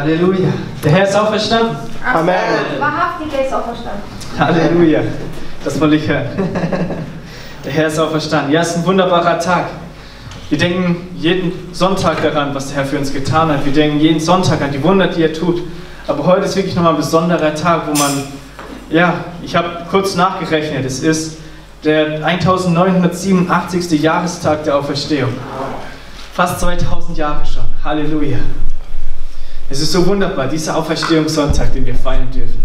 Halleluja. Der Herr ist auferstanden. Amen. Wahrhaftig, er ist auferstanden. Halleluja. Das wollte ich hören. Der Herr ist auferstanden. Ja, es ist ein wunderbarer Tag. Wir denken jeden Sonntag daran, was der Herr für uns getan hat. Wir denken jeden Sonntag an die Wunder, die er tut. Aber heute ist wirklich nochmal ein besonderer Tag, wo man, ja, ich habe kurz nachgerechnet, es ist der 1987. Jahrestag der Auferstehung. Fast 2000 Jahre schon. Halleluja. Es ist so wunderbar, dieser Auferstehungssonntag, den wir feiern dürfen.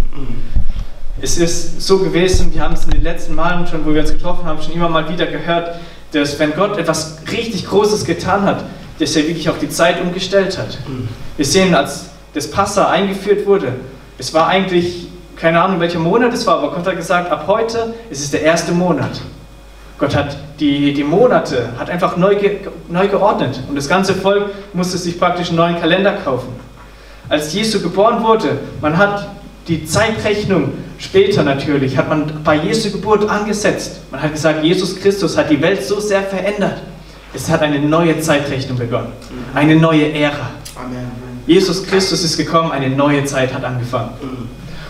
Es ist so gewesen, wir haben es in den letzten Malen schon, wo wir uns getroffen haben, schon immer mal wieder gehört, dass wenn Gott etwas richtig Großes getan hat, dass er wirklich auch die Zeit umgestellt hat. Wir sehen, als das Passa eingeführt wurde, es war eigentlich, keine Ahnung welcher Monat es war, aber Gott hat gesagt, ab heute ist es der erste Monat. Gott hat die, die Monate, hat einfach neu, ge, neu geordnet und das ganze Volk musste sich praktisch einen neuen Kalender kaufen. Als Jesu geboren wurde, man hat die Zeitrechnung später natürlich, hat man bei Jesu Geburt angesetzt. Man hat gesagt, Jesus Christus hat die Welt so sehr verändert. Es hat eine neue Zeitrechnung begonnen, eine neue Ära. Jesus Christus ist gekommen, eine neue Zeit hat angefangen.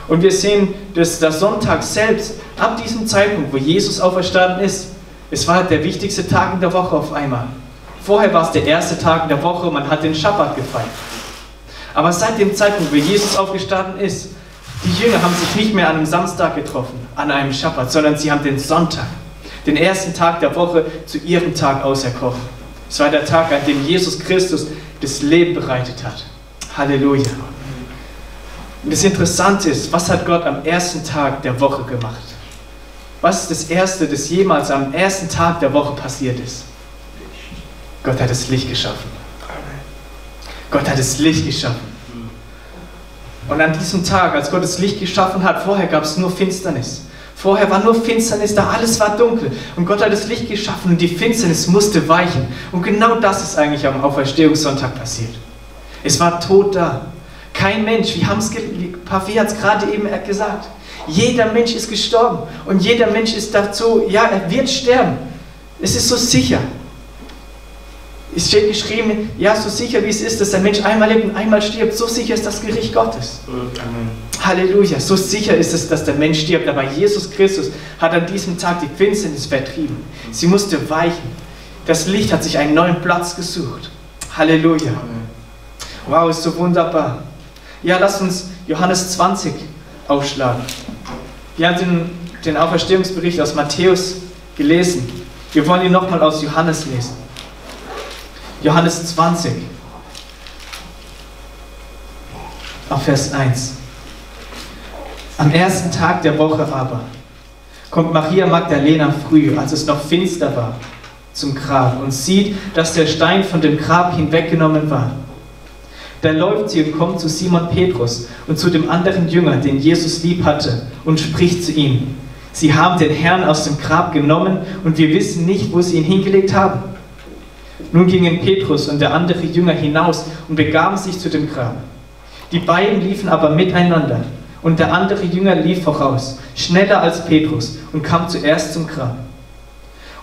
Und wir sehen, dass der Sonntag selbst, ab diesem Zeitpunkt, wo Jesus auferstanden ist, es war der wichtigste Tag in der Woche auf einmal. Vorher war es der erste Tag in der Woche, man hat den Schabbat gefeiert. Aber seit dem Zeitpunkt, wo Jesus aufgestanden ist, die Jünger haben sich nicht mehr an einem Samstag getroffen, an einem Schabbat, sondern sie haben den Sonntag, den ersten Tag der Woche, zu ihrem Tag auserkoren. Es war der Tag, an dem Jesus Christus das Leben bereitet hat. Halleluja. Und das Interessante ist, was hat Gott am ersten Tag der Woche gemacht? Was ist das Erste, das jemals am ersten Tag der Woche passiert ist? Gott hat das Licht geschaffen. Gott hat das Licht geschaffen. Und an diesem Tag, als Gott das Licht geschaffen hat, vorher gab es nur Finsternis. Vorher war nur Finsternis da, alles war dunkel. Und Gott hat das Licht geschaffen und die Finsternis musste weichen. Und genau das ist eigentlich am Auferstehungssonntag passiert. Es war tot da. Kein Mensch, wie es, Pavi hat es gerade eben gesagt. Jeder Mensch ist gestorben und jeder Mensch ist dazu, ja, er wird sterben. Es ist so sicher. Es steht geschrieben, ja, so sicher wie es ist, dass der Mensch einmal lebt und einmal stirbt, so sicher ist das Gericht Gottes. Amen. Halleluja, so sicher ist es, dass der Mensch stirbt, aber Jesus Christus hat an diesem Tag die Finsternis vertrieben. Sie musste weichen. Das Licht hat sich einen neuen Platz gesucht. Halleluja. Wow, ist so wunderbar. Ja, lasst uns Johannes 20 aufschlagen. Wir haben den, den Auferstehungsbericht aus Matthäus gelesen. Wir wollen ihn nochmal aus Johannes lesen. Johannes 20, ab Vers 1. Am ersten Tag der Woche aber kommt Maria Magdalena früh, als es noch finster war, zum Grab und sieht, dass der Stein von dem Grab hinweggenommen war. Da läuft sie und kommt zu Simon Petrus und zu dem anderen Jünger, den Jesus lieb hatte, und spricht zu ihm. Sie haben den Herrn aus dem Grab genommen und wir wissen nicht, wo sie ihn hingelegt haben. Nun gingen Petrus und der andere Jünger hinaus und begaben sich zu dem Grab. Die beiden liefen aber miteinander und der andere Jünger lief voraus, schneller als Petrus und kam zuerst zum Grab.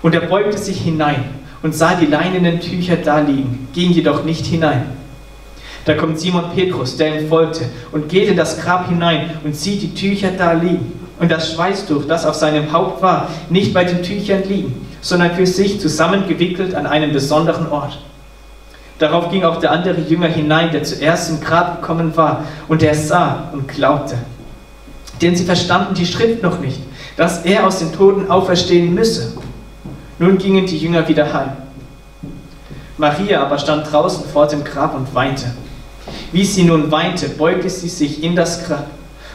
Und er beugte sich hinein und sah die leinenen Tücher da liegen, ging jedoch nicht hinein. Da kommt Simon Petrus, der ihm folgte, und geht in das Grab hinein und sieht die Tücher da liegen und das Schweißtuch, das auf seinem Haupt war, nicht bei den Tüchern liegen, sondern für sich zusammengewickelt an einem besonderen Ort. Darauf ging auch der andere Jünger hinein, der zuerst im Grab gekommen war, und er sah und glaubte. Denn sie verstanden die Schrift noch nicht, dass er aus den Toten auferstehen müsse. Nun gingen die Jünger wieder heim. Maria aber stand draußen vor dem Grab und weinte. Wie sie nun weinte, beugte sie sich in das Grab,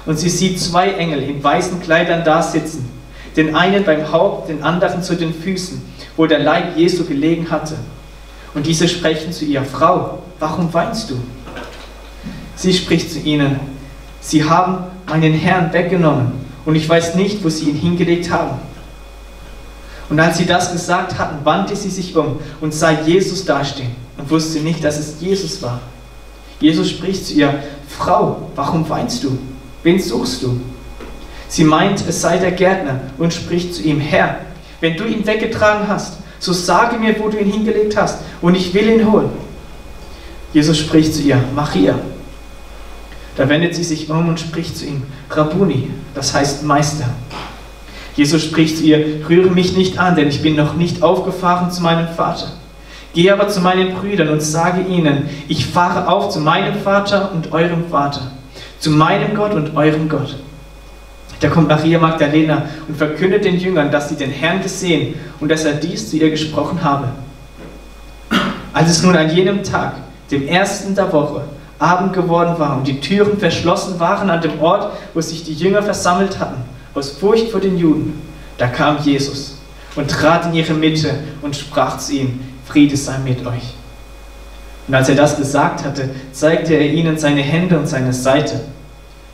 und sie sieht zwei Engel in weißen Kleidern da sitzen, den einen beim Haupt, den anderen zu den Füßen, wo der Leib Jesu gelegen hatte. Und diese sprechen zu ihr, Frau, warum weinst du? Sie spricht zu ihnen, Sie haben meinen Herrn weggenommen und ich weiß nicht, wo sie ihn hingelegt haben. Und als sie das gesagt hatten, wandte sie sich um und sah Jesus dastehen und wusste nicht, dass es Jesus war. Jesus spricht zu ihr, Frau, warum weinst du? Wen suchst du? Sie meint, es sei der Gärtner und spricht zu ihm, Herr, wenn du ihn weggetragen hast, so sage mir, wo du ihn hingelegt hast, und ich will ihn holen. Jesus spricht zu ihr, Maria. Da wendet sie sich um und spricht zu ihm, Rabuni, das heißt Meister. Jesus spricht zu ihr, rühre mich nicht an, denn ich bin noch nicht aufgefahren zu meinem Vater. Geh aber zu meinen Brüdern und sage ihnen, ich fahre auf zu meinem Vater und eurem Vater, zu meinem Gott und eurem Gott. Da kommt Maria Magdalena und verkündet den Jüngern, dass sie den Herrn gesehen und dass er dies zu ihr gesprochen habe. Als es nun an jenem Tag, dem ersten der Woche, Abend geworden war und die Türen verschlossen waren an dem Ort, wo sich die Jünger versammelt hatten, aus Furcht vor den Juden, da kam Jesus und trat in ihre Mitte und sprach zu ihnen, Friede sei mit euch. Und als er das gesagt hatte, zeigte er ihnen seine Hände und seine Seite.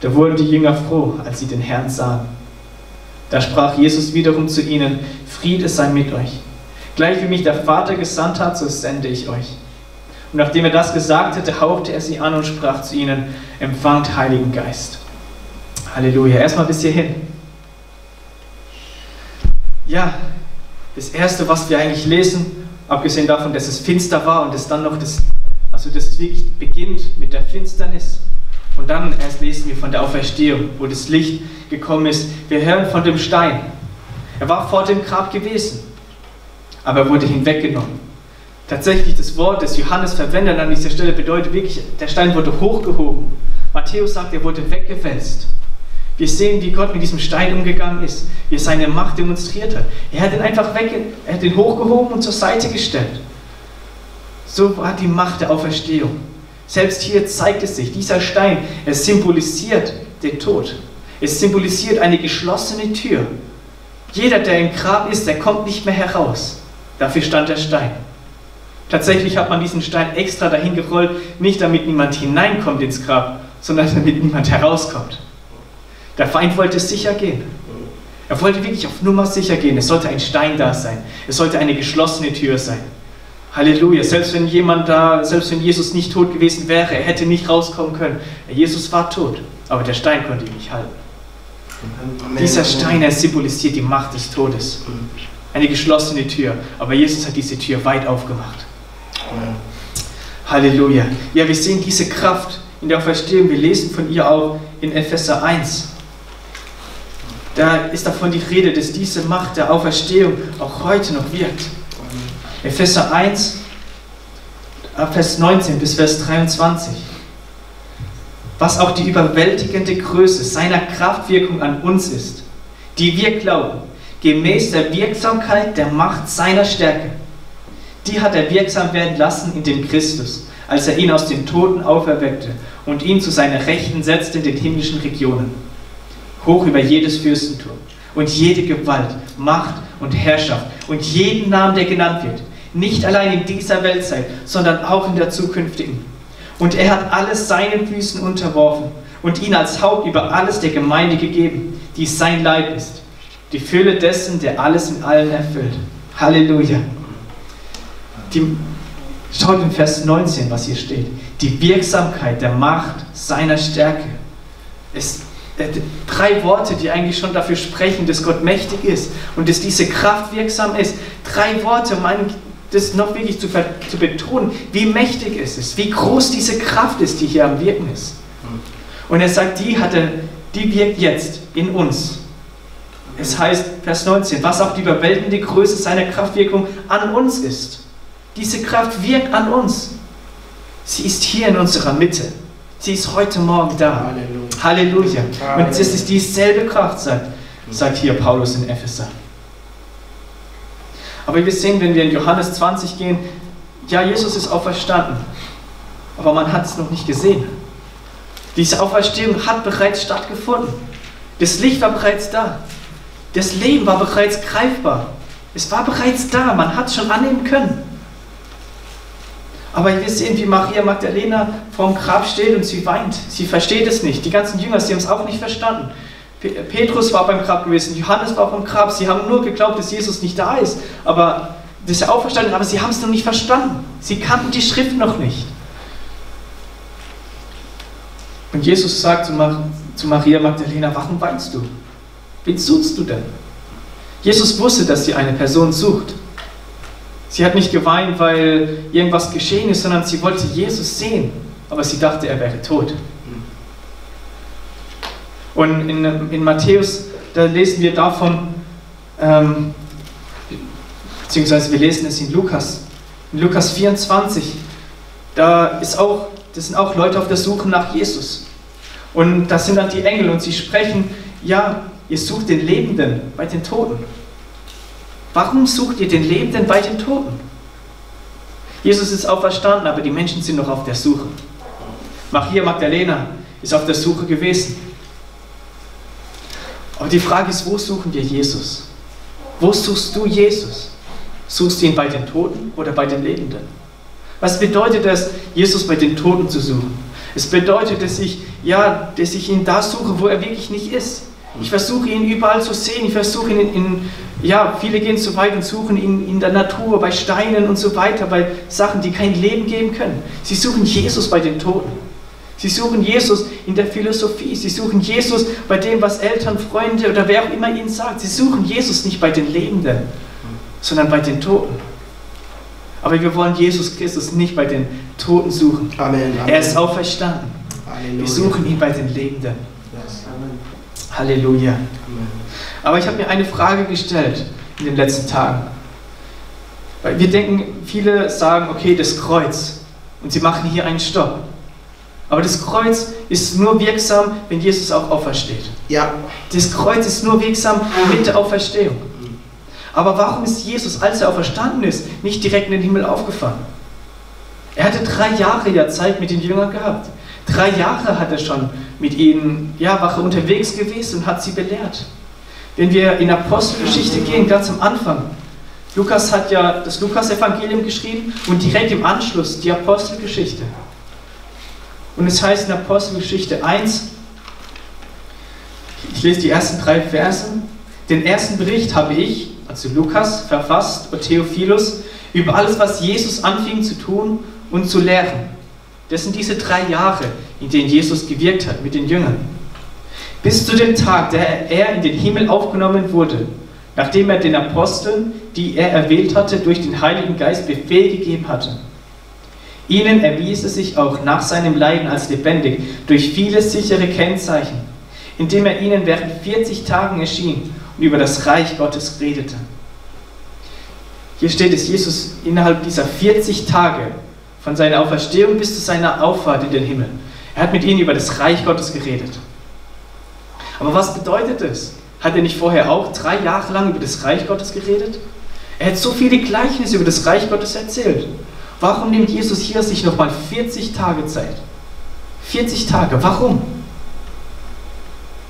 Da wurden die Jünger froh, als sie den Herrn sahen. Da sprach Jesus wiederum zu ihnen, Friede sei mit euch. Gleich wie mich der Vater gesandt hat, so sende ich euch. Und nachdem er das gesagt hatte, hauchte er sie an und sprach zu ihnen, empfangt Heiligen Geist. Halleluja. Erstmal bis hierhin. Ja, das Erste, was wir eigentlich lesen, abgesehen davon, dass es finster war und es dann noch das, also dass es wirklich beginnt mit der Finsternis. Und dann erst lesen wir von der Auferstehung, wo das Licht gekommen ist. Wir hören von dem Stein. Er war vor dem Grab gewesen, aber er wurde hinweggenommen. Tatsächlich das Wort, das Johannes verwendet an dieser Stelle, bedeutet wirklich, der Stein wurde hochgehoben. Matthäus sagt, er wurde weggewälzt. Wir sehen, wie Gott mit diesem Stein umgegangen ist, wie er seine Macht demonstriert hat. Er hat ihn einfach weg, er hat ihn hochgehoben und zur Seite gestellt. So war die Macht der Auferstehung. Selbst hier zeigt es sich, dieser Stein, er symbolisiert den Tod. Es symbolisiert eine geschlossene Tür. Jeder, der im Grab ist, der kommt nicht mehr heraus. Dafür stand der Stein. Tatsächlich hat man diesen Stein extra dahin gerollt, nicht damit niemand hineinkommt ins Grab, sondern damit niemand herauskommt. Der Feind wollte sicher gehen. Er wollte wirklich auf Nummer sicher gehen. Es sollte ein Stein da sein. Es sollte eine geschlossene Tür sein. Halleluja. Selbst wenn jemand da, selbst wenn Jesus nicht tot gewesen wäre, er hätte nicht rauskommen können. Jesus war tot, aber der Stein konnte ihn nicht halten. Amen. Dieser Stein, er symbolisiert die Macht des Todes. Eine geschlossene Tür. Aber Jesus hat diese Tür weit aufgemacht. Amen. Halleluja. Ja, wir sehen diese Kraft in der Auferstehung. Wir lesen von ihr auch in Epheser 1. Da ist davon die Rede, dass diese Macht der Auferstehung auch heute noch wirkt. Epheser 1, Vers 19 bis Vers 23. Was auch die überwältigende Größe seiner Kraftwirkung an uns ist, die wir glauben, gemäß der Wirksamkeit der Macht seiner Stärke. Die hat er wirksam werden lassen in dem Christus, als er ihn aus den Toten auferweckte und ihn zu seiner Rechten setzte in den himmlischen Regionen hoch über jedes Fürstentum und jede Gewalt, Macht und Herrschaft und jeden Namen, der genannt wird, nicht allein in dieser Weltzeit, sondern auch in der zukünftigen. Und er hat alles seinen Füßen unterworfen und ihn als Haupt über alles der Gemeinde gegeben, die sein Leib ist, die Fülle dessen, der alles in allen erfüllt. Halleluja. Die, schaut in Vers 19, was hier steht. Die Wirksamkeit der Macht seiner Stärke. Es äh, drei Worte, die eigentlich schon dafür sprechen, dass Gott mächtig ist und dass diese Kraft wirksam ist. Drei Worte, um das noch wirklich zu, zu betonen, wie mächtig es ist, wie groß diese Kraft ist, die hier am Wirken ist. Und er sagt, die, hat er, die wirkt jetzt in uns. Es heißt, Vers 19, was auch die überwältigende Größe seiner Kraftwirkung an uns ist. Diese Kraft wirkt an uns. Sie ist hier in unserer Mitte. Sie ist heute Morgen da. Halleluja. Halleluja. Und es ist dieselbe Kraft, sagt, sagt hier Paulus in Epheser. Aber wir sehen, wenn wir in Johannes 20 gehen, ja, Jesus ist auferstanden. Aber man hat es noch nicht gesehen. Diese Auferstehung hat bereits stattgefunden. Das Licht war bereits da. Das Leben war bereits greifbar. Es war bereits da. Man hat es schon annehmen können. Aber wir sehen, wie Maria Magdalena vorm Grab steht und sie weint. Sie versteht es nicht. Die ganzen Jünger, sie haben es auch nicht verstanden. Petrus war beim Grab gewesen, Johannes war beim Grab. Sie haben nur geglaubt, dass Jesus nicht da ist, aber dass er auferstanden aber sie haben es noch nicht verstanden. Sie kannten die Schrift noch nicht. Und Jesus sagt zu Maria Magdalena, warum weinst du? Wen suchst du denn? Jesus wusste, dass sie eine Person sucht. Sie hat nicht geweint, weil irgendwas geschehen ist, sondern sie wollte Jesus sehen. Aber sie dachte, er wäre tot. Und in, in Matthäus, da lesen wir davon, ähm, beziehungsweise wir lesen es in Lukas, in Lukas 24, da ist auch, das sind auch Leute auf der Suche nach Jesus. Und das sind dann die Engel und sie sprechen, ja, ihr sucht den Lebenden bei den Toten. Warum sucht ihr den Lebenden bei den Toten? Jesus ist auferstanden, aber die Menschen sind noch auf der Suche. Maria Magdalena ist auf der Suche gewesen. Aber die Frage ist, wo suchen wir Jesus? Wo suchst du Jesus? Suchst du ihn bei den Toten oder bei den Lebenden? Was bedeutet es, Jesus bei den Toten zu suchen? Es bedeutet, dass ich, ja, dass ich ihn da suche, wo er wirklich nicht ist. Ich versuche ihn überall zu sehen. Ich versuche ihn in, in, ja, viele gehen so weit und suchen ihn in der Natur, bei Steinen und so weiter, bei Sachen, die kein Leben geben können. Sie suchen Jesus bei den Toten. Sie suchen Jesus in der Philosophie. Sie suchen Jesus bei dem, was Eltern, Freunde oder wer auch immer ihnen sagt. Sie suchen Jesus nicht bei den Lebenden, sondern bei den Toten. Aber wir wollen Jesus Christus nicht bei den Toten suchen. Amen. Er ist auferstanden. Halleluja. Wir suchen ihn bei den Lebenden. Yes. Halleluja. Amen. Aber ich habe mir eine Frage gestellt in den letzten Tagen. Weil wir denken, viele sagen, okay, das Kreuz. Und sie machen hier einen Stopp. Aber das Kreuz ist nur wirksam, wenn Jesus auch aufersteht. Ja. Das Kreuz ist nur wirksam mit der Auferstehung. Aber warum ist Jesus, als er auferstanden ist, nicht direkt in den Himmel aufgefahren? Er hatte drei Jahre ja Zeit mit den Jüngern gehabt. Drei Jahre hat er schon mit ihnen, ja, war er unterwegs gewesen und hat sie belehrt. Wenn wir in Apostelgeschichte gehen, ganz am Anfang, Lukas hat ja das Lukas-Evangelium geschrieben und direkt im Anschluss die Apostelgeschichte. Und es heißt in Apostelgeschichte 1, ich lese die ersten drei Verse, den ersten Bericht habe ich, also Lukas, verfasst, und Theophilus, über alles, was Jesus anfing zu tun und zu lehren. Das sind diese drei Jahre, in denen Jesus gewirkt hat mit den Jüngern. Bis zu dem Tag, der er in den Himmel aufgenommen wurde, nachdem er den Aposteln, die er erwählt hatte, durch den Heiligen Geist Befehl gegeben hatte. Ihnen erwies er sich auch nach seinem Leiden als lebendig durch viele sichere Kennzeichen, indem er ihnen während 40 Tagen erschien und über das Reich Gottes redete. Hier steht es, Jesus innerhalb dieser 40 Tage von seiner Auferstehung bis zu seiner Auffahrt in den Himmel. Er hat mit ihnen über das Reich Gottes geredet. Aber was bedeutet es? Hat er nicht vorher auch drei Jahre lang über das Reich Gottes geredet? Er hat so viele Gleichnisse über das Reich Gottes erzählt. Warum nimmt Jesus hier sich nochmal 40 Tage Zeit? 40 Tage, warum?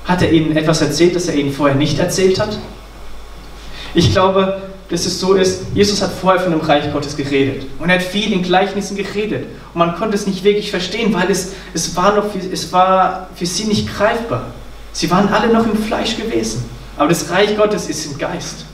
Hat er ihnen etwas erzählt, das er ihnen vorher nicht erzählt hat? Ich glaube, dass es so ist, Jesus hat vorher von dem Reich Gottes geredet und er hat viel in Gleichnissen geredet und man konnte es nicht wirklich verstehen, weil es, es, war, noch, es war für sie nicht greifbar. Sie waren alle noch im Fleisch gewesen, aber das Reich Gottes ist im Geist.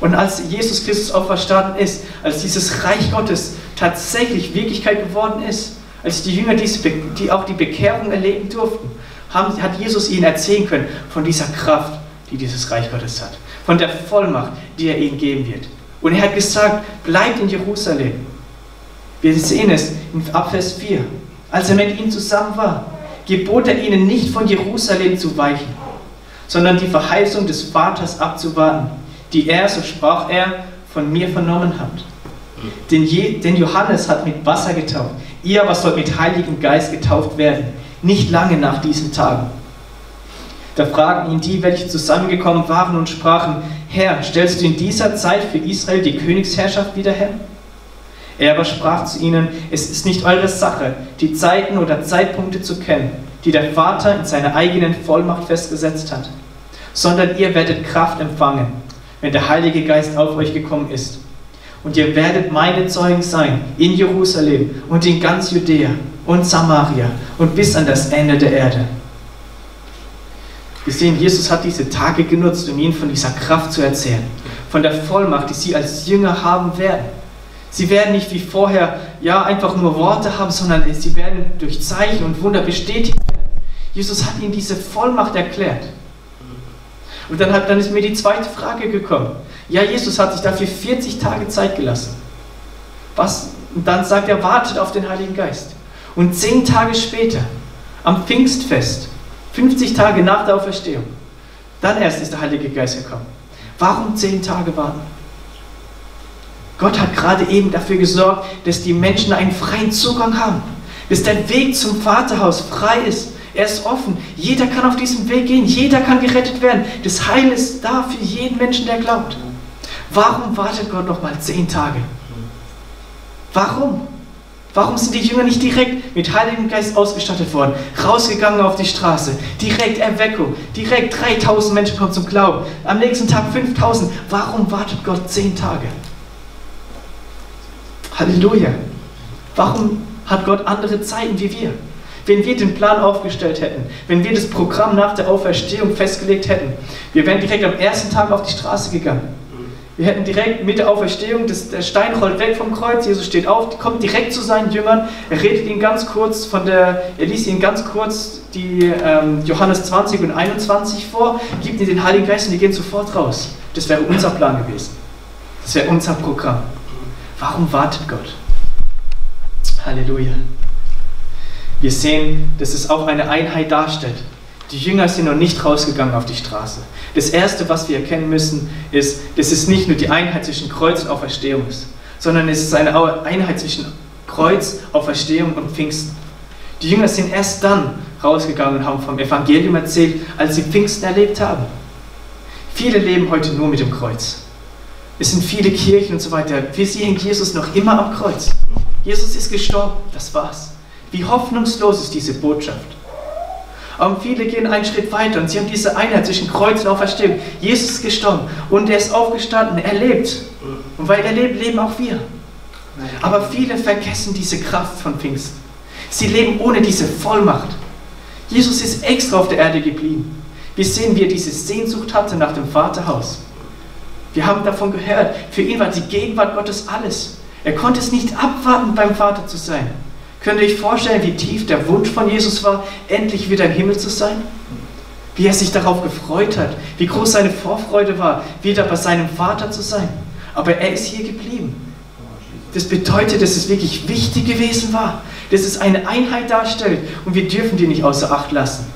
Und als Jesus Christus auferstanden ist, als dieses Reich Gottes tatsächlich Wirklichkeit geworden ist, als die Jünger diese, die auch die Bekehrung erleben durften, haben, hat Jesus ihnen erzählen können von dieser Kraft, die dieses Reich Gottes hat, von der Vollmacht, die er ihnen geben wird. Und er hat gesagt, bleibt in Jerusalem. Wir sehen es in Abvers 4. Als er mit ihnen zusammen war, gebot er ihnen nicht von Jerusalem zu weichen, sondern die Verheißung des Vaters abzuwarten, die er, so sprach er, von mir vernommen habt. Denn, Je, denn Johannes hat mit Wasser getauft, ihr aber sollt mit Heiligem Geist getauft werden, nicht lange nach diesen Tagen. Da fragten ihn die, welche zusammengekommen waren und sprachen, Herr, stellst du in dieser Zeit für Israel die Königsherrschaft wieder her? Er aber sprach zu ihnen, es ist nicht eure Sache, die Zeiten oder Zeitpunkte zu kennen, die der Vater in seiner eigenen Vollmacht festgesetzt hat, sondern ihr werdet Kraft empfangen, wenn der Heilige Geist auf euch gekommen ist. Und ihr werdet meine Zeugen sein in Jerusalem und in ganz Judäa und Samaria und bis an das Ende der Erde. Wir sehen, Jesus hat diese Tage genutzt, um ihnen von dieser Kraft zu erzählen, von der Vollmacht, die sie als Jünger haben werden. Sie werden nicht wie vorher ja einfach nur Worte haben, sondern sie werden durch Zeichen und Wunder bestätigt werden. Jesus hat ihnen diese Vollmacht erklärt. Und dann, hat, dann ist mir die zweite Frage gekommen. Ja, Jesus hat sich dafür 40 Tage Zeit gelassen. Was? Und dann sagt er, wartet auf den Heiligen Geist. Und zehn Tage später, am Pfingstfest, 50 Tage nach der Auferstehung. Dann erst ist der Heilige Geist gekommen. Warum zehn Tage warten? Gott hat gerade eben dafür gesorgt, dass die Menschen einen freien Zugang haben, dass der Weg zum Vaterhaus frei ist. Er ist offen. Jeder kann auf diesem Weg gehen. Jeder kann gerettet werden. Das Heil ist da für jeden Menschen, der glaubt. Warum wartet Gott noch mal zehn Tage? Warum? Warum sind die Jünger nicht direkt mit Heiligem Geist ausgestattet worden, rausgegangen auf die Straße, direkt Erweckung, direkt 3000 Menschen kommen zum Glauben, am nächsten Tag 5000? Warum wartet Gott zehn Tage? Halleluja. Warum hat Gott andere Zeiten wie wir? Wenn wir den Plan aufgestellt hätten, wenn wir das Programm nach der Auferstehung festgelegt hätten, wir wären direkt am ersten Tag auf die Straße gegangen. Wir hätten direkt mit der Auferstehung, das, der Stein rollt weg vom Kreuz, Jesus steht auf, kommt direkt zu seinen Jüngern, er redet ihnen ganz kurz von der, er liest ihnen ganz kurz die ähm, Johannes 20 und 21 vor, gibt ihnen den Heiligen Geist und die gehen sofort raus. Das wäre unser Plan gewesen. Das wäre unser Programm. Warum wartet Gott? Halleluja. Wir sehen, dass es auch eine Einheit darstellt. Die Jünger sind noch nicht rausgegangen auf die Straße. Das Erste, was wir erkennen müssen, ist, dass es nicht nur die Einheit zwischen Kreuz und Auferstehung ist, sondern es ist eine Einheit zwischen Kreuz, Auferstehung und Pfingsten. Die Jünger sind erst dann rausgegangen und haben vom Evangelium erzählt, als sie Pfingsten erlebt haben. Viele leben heute nur mit dem Kreuz. Es sind viele Kirchen und so weiter. Wir sehen Jesus noch immer am Kreuz. Jesus ist gestorben, das war's. Wie hoffnungslos ist diese Botschaft. Aber viele gehen einen Schritt weiter und sie haben diese Einheit zwischen Kreuz und Auferstehung. Jesus ist gestorben und er ist aufgestanden, er lebt. Und weil er lebt, leben auch wir. Aber viele vergessen diese Kraft von Pfingsten. Sie leben ohne diese Vollmacht. Jesus ist extra auf der Erde geblieben. Wir sehen, wie er diese Sehnsucht hatte nach dem Vaterhaus. Wir haben davon gehört, für ihn war die Gegenwart Gottes alles. Er konnte es nicht abwarten, beim Vater zu sein. Könnt ihr euch vorstellen, wie tief der Wunsch von Jesus war, endlich wieder im Himmel zu sein? Wie er sich darauf gefreut hat, wie groß seine Vorfreude war, wieder bei seinem Vater zu sein. Aber er ist hier geblieben. Das bedeutet, dass es wirklich wichtig gewesen war, dass es eine Einheit darstellt und wir dürfen die nicht außer Acht lassen.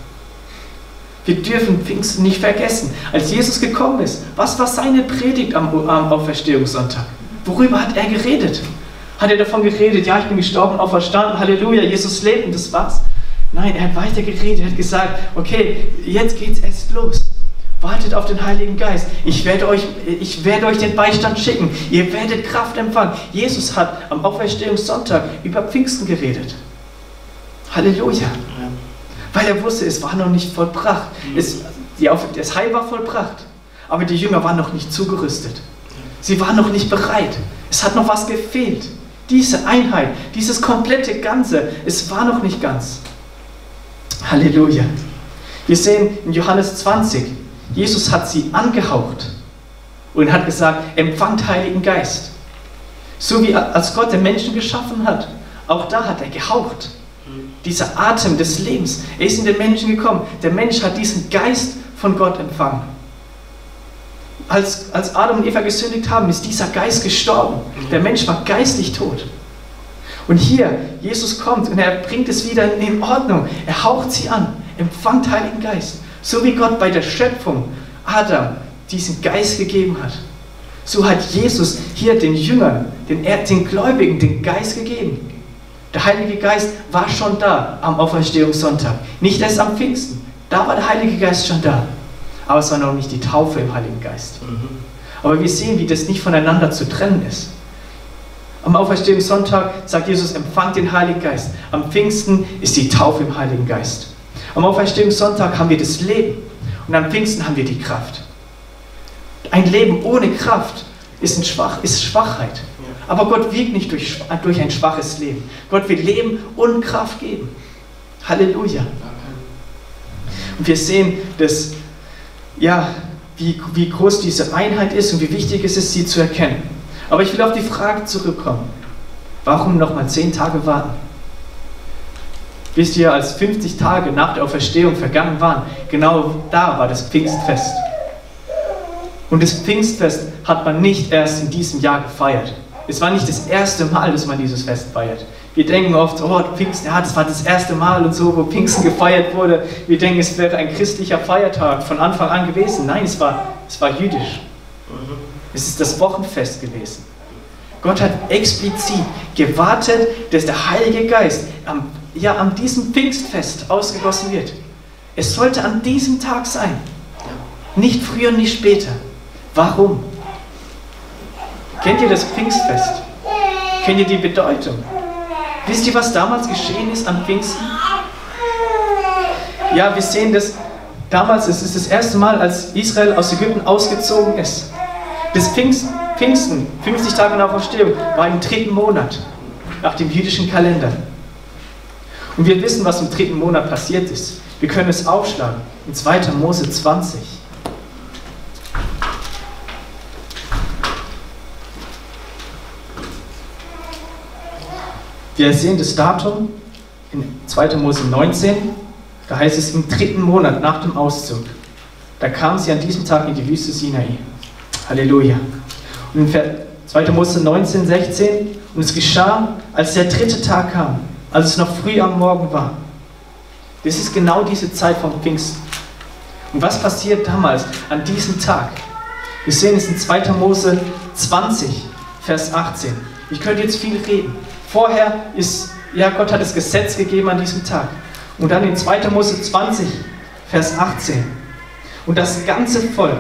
Wir dürfen Pfingsten nicht vergessen. Als Jesus gekommen ist, was war seine Predigt am, am Auferstehungssonntag? Worüber hat er geredet? Hat er davon geredet, ja, ich bin gestorben auferstanden, Halleluja, Jesus lebt und das war's? Nein, er hat weiter geredet, er hat gesagt, okay, jetzt geht's erst los. Wartet auf den Heiligen Geist. Ich werde, euch, ich werde euch den Beistand schicken. Ihr werdet Kraft empfangen. Jesus hat am Auferstehungssonntag über Pfingsten geredet. Halleluja. Weil er wusste, es war noch nicht vollbracht. Es, das Heil war vollbracht. Aber die Jünger waren noch nicht zugerüstet. Sie waren noch nicht bereit. Es hat noch was gefehlt. Diese Einheit, dieses komplette Ganze, es war noch nicht ganz. Halleluja. Wir sehen in Johannes 20, Jesus hat sie angehaucht und hat gesagt, empfangt Heiligen Geist. So wie als Gott den Menschen geschaffen hat, auch da hat er gehaucht. Dieser Atem des Lebens, er ist in den Menschen gekommen. Der Mensch hat diesen Geist von Gott empfangen als, als Adam und Eva gesündigt haben, ist dieser Geist gestorben. Der Mensch war geistlich tot. Und hier, Jesus kommt und er bringt es wieder in Ordnung. Er haucht sie an, empfangt Heiligen Geist. So wie Gott bei der Schöpfung Adam diesen Geist gegeben hat. So hat Jesus hier den Jüngern, den, den Gläubigen, den Geist gegeben. Der Heilige Geist war schon da am Auferstehungssonntag. Nicht erst am Pfingsten. Da war der Heilige Geist schon da aber es war noch nicht die Taufe im Heiligen Geist. Mhm. Aber wir sehen, wie das nicht voneinander zu trennen ist. Am Auferstehungssonntag sagt Jesus, empfangt den Heiligen Geist. Am Pfingsten ist die Taufe im Heiligen Geist. Am Auferstehungssonntag haben wir das Leben und am Pfingsten haben wir die Kraft. Ein Leben ohne Kraft ist, Schwach, ist Schwachheit. Aber Gott wirkt nicht durch, durch ein schwaches Leben. Gott will Leben und Kraft geben. Halleluja. Und wir sehen, dass ja, wie, wie groß diese Einheit ist und wie wichtig es ist, sie zu erkennen. Aber ich will auf die Frage zurückkommen. Warum nochmal zehn Tage warten? Wisst ihr, als 50 Tage nach der Auferstehung vergangen waren, genau da war das Pfingstfest. Und das Pfingstfest hat man nicht erst in diesem Jahr gefeiert. Es war nicht das erste Mal, dass man dieses Fest feiert. Wir denken oft, oh, Pfingsten, ja, das war das erste Mal und so, wo Pfingsten gefeiert wurde. Wir denken, es wäre ein christlicher Feiertag von Anfang an gewesen. Nein, es war, es war jüdisch. Es ist das Wochenfest gewesen. Gott hat explizit gewartet, dass der Heilige Geist am, ja, an diesem Pfingstfest ausgegossen wird. Es sollte an diesem Tag sein. Nicht früher, nicht später. Warum? Kennt ihr das Pfingstfest? Kennt ihr die Bedeutung? Wisst ihr, was damals geschehen ist an Pfingsten? Ja, wir sehen das damals, es ist das erste Mal, als Israel aus Ägypten ausgezogen ist. Das Pfingsten, Pfingsten 50 Tage nach Verstehung, war im dritten Monat nach dem jüdischen Kalender. Und wir wissen, was im dritten Monat passiert ist. Wir können es aufschlagen in 2. Mose 20. Wir sehen das Datum in 2. Mose 19, da heißt es im dritten Monat nach dem Auszug. Da kamen sie an diesem Tag in die Wüste Sinai. Halleluja. Und in 2. Mose 19, 16, und es geschah, als der dritte Tag kam, als es noch früh am Morgen war. Das ist genau diese Zeit vom Pfingsten. Und was passiert damals an diesem Tag? Wir sehen es in 2. Mose 20, Vers 18. Ich könnte jetzt viel reden. Vorher ist, ja, Gott hat das Gesetz gegeben an diesem Tag. Und dann in 2. Mose 20, Vers 18. Und das ganze Volk